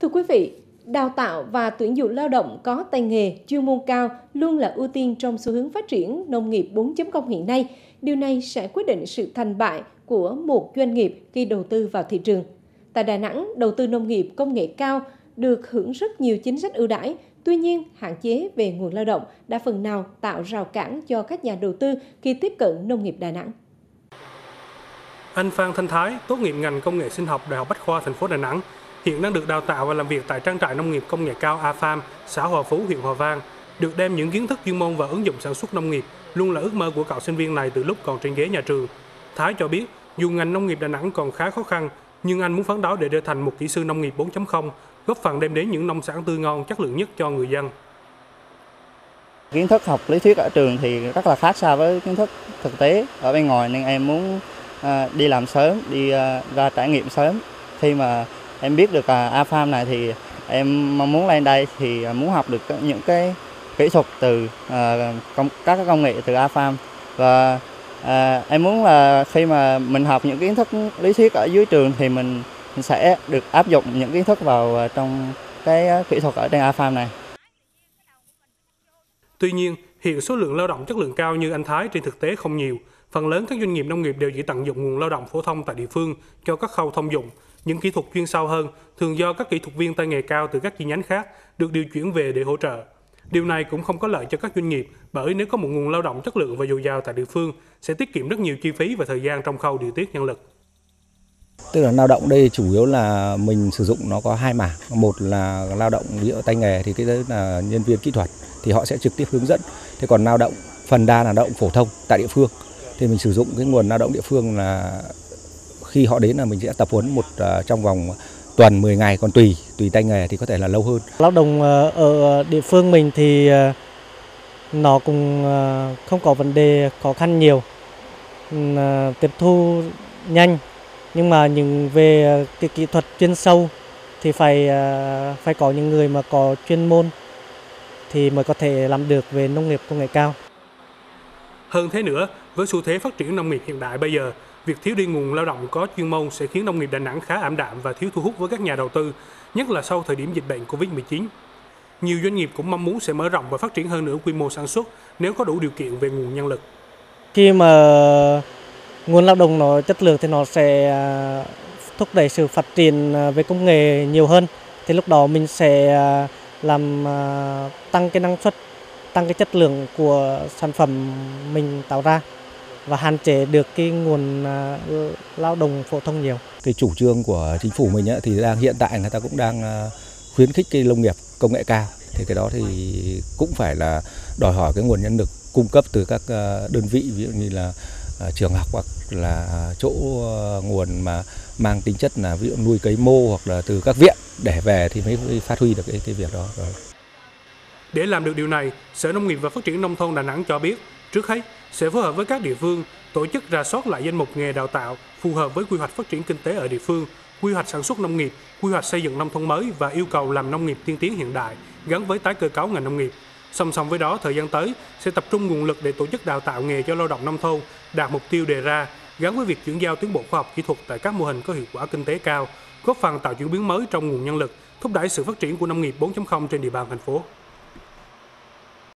Thưa quý vị, đào tạo và tuyển dụng lao động có tay nghề, chuyên môn cao luôn là ưu tiên trong xu hướng phát triển nông nghiệp 4.0 hiện nay. Điều này sẽ quyết định sự thành bại của một doanh nghiệp khi đầu tư vào thị trường. Tại Đà Nẵng, đầu tư nông nghiệp công nghệ cao được hưởng rất nhiều chính sách ưu đãi, Tuy nhiên, hạn chế về nguồn lao động đã phần nào tạo rào cản cho các nhà đầu tư khi tiếp cận nông nghiệp Đà Nẵng. Anh Phan Thanh Thái, tốt nghiệp ngành công nghệ sinh học Đại học Bách khoa thành phố Đà Nẵng, hiện đang được đào tạo và làm việc tại trang trại nông nghiệp công nghệ cao A-Farm, xã Hòa Phú, huyện Hòa Vang. Được đem những kiến thức chuyên môn và ứng dụng sản xuất nông nghiệp luôn là ước mơ của cậu sinh viên này từ lúc còn trên ghế nhà trường. Thái cho biết, dù ngành nông nghiệp Đà Nẵng còn khá khó khăn, nhưng anh muốn phấn đấu để trở thành một kỹ sư nông nghiệp 4.0, góp phần đem đến những nông sản tươi ngon, chất lượng nhất cho người dân. Kiến thức học lý thuyết ở trường thì rất là khác xa với kiến thức thực tế ở bên ngoài nên em muốn à, đi làm sớm, đi à, ra trải nghiệm sớm. Khi mà em biết được à, A-Farm này thì em mong muốn lên đây thì à, muốn học được những cái kỹ thuật từ à, công, các công nghệ từ A-Farm và à, em muốn là khi mà mình học những kiến thức lý thuyết ở dưới trường thì mình sẽ được áp dụng những kiến thức vào trong cái kỹ thuật ở trên A-Farm này. Tuy nhiên, hiện số lượng lao động chất lượng cao như anh Thái trên thực tế không nhiều. Phần lớn các doanh nghiệp nông nghiệp đều chỉ tận dụng nguồn lao động phổ thông tại địa phương cho các khâu thông dụng. Những kỹ thuật chuyên sâu hơn thường do các kỹ thuật viên tay nghề cao từ các chi nhánh khác được điều chuyển về để hỗ trợ. Điều này cũng không có lợi cho các doanh nghiệp bởi nếu có một nguồn lao động chất lượng và dồi dào tại địa phương sẽ tiết kiệm rất nhiều chi phí và thời gian trong khâu điều tiết nhân lực. Tức là lao động đây chủ yếu là mình sử dụng nó có hai mảng. Một là lao động ví dụ tay nghề thì cái đấy là nhân viên kỹ thuật thì họ sẽ trực tiếp hướng dẫn. Thế còn lao động phần đa là lao động phổ thông tại địa phương thì mình sử dụng cái nguồn lao động địa phương là khi họ đến là mình sẽ tập huấn một uh, trong vòng tuần 10 ngày còn tùy tùy tay nghề thì có thể là lâu hơn. Lao động ờ, ở địa phương mình thì ờ, nó cũng không có vấn đề khó khăn nhiều. Tiếp thu nhanh nhưng mà những về ờ, cái kỹ thuật chuyên sâu thì phải ờ, phải có những người mà có chuyên môn thì mới có thể làm được về nông nghiệp công nghệ cao. Hơn thế nữa, với xu thế phát triển nông nghiệp hiện đại bây giờ, việc thiếu đi nguồn lao động có chuyên môn sẽ khiến nông nghiệp Đà Nẵng khá ảm đạm và thiếu thu hút với các nhà đầu tư, nhất là sau thời điểm dịch bệnh Covid-19. Nhiều doanh nghiệp cũng mong muốn sẽ mở rộng và phát triển hơn nữa quy mô sản xuất nếu có đủ điều kiện về nguồn nhân lực. Khi mà nguồn lao động nó chất lượng thì nó sẽ à, thúc đẩy sự phát triển à, về công nghệ nhiều hơn thì lúc đó mình sẽ à, làm tăng cái năng suất tăng cái chất lượng của sản phẩm mình tạo ra và hạn chế được cái nguồn lao động phổ thông nhiều. Cái chủ trương của chính phủ mình thì đang hiện tại người ta cũng đang khuyến khích cái nông nghiệp công nghệ cao thì cái đó thì cũng phải là đòi hỏi cái nguồn nhân lực cung cấp từ các đơn vị ví dụ như là À, trường học hoặc là chỗ nguồn mà mang tính chất là ví dụ nuôi cấy mô hoặc là từ các viện để về thì mới phát huy được cái, cái việc đó. Rồi. Để làm được điều này, Sở Nông nghiệp và Phát triển Nông thôn Đà Nẵng cho biết, trước hết sẽ phối hợp với các địa phương tổ chức ra soát lại danh mục nghề đào tạo phù hợp với quy hoạch phát triển kinh tế ở địa phương, quy hoạch sản xuất nông nghiệp, quy hoạch xây dựng nông thôn mới và yêu cầu làm nông nghiệp tiên tiến hiện đại gắn với tái cơ cấu ngành nông nghiệp Song song với đó, thời gian tới sẽ tập trung nguồn lực để tổ chức đào tạo nghề cho lao động nông thôn, đạt mục tiêu đề ra, gắn với việc chuyển giao tiến bộ khoa học kỹ thuật tại các mô hình có hiệu quả kinh tế cao, góp phần tạo chuyển biến mới trong nguồn nhân lực, thúc đẩy sự phát triển của nông nghiệp 4.0 trên địa bàn thành phố.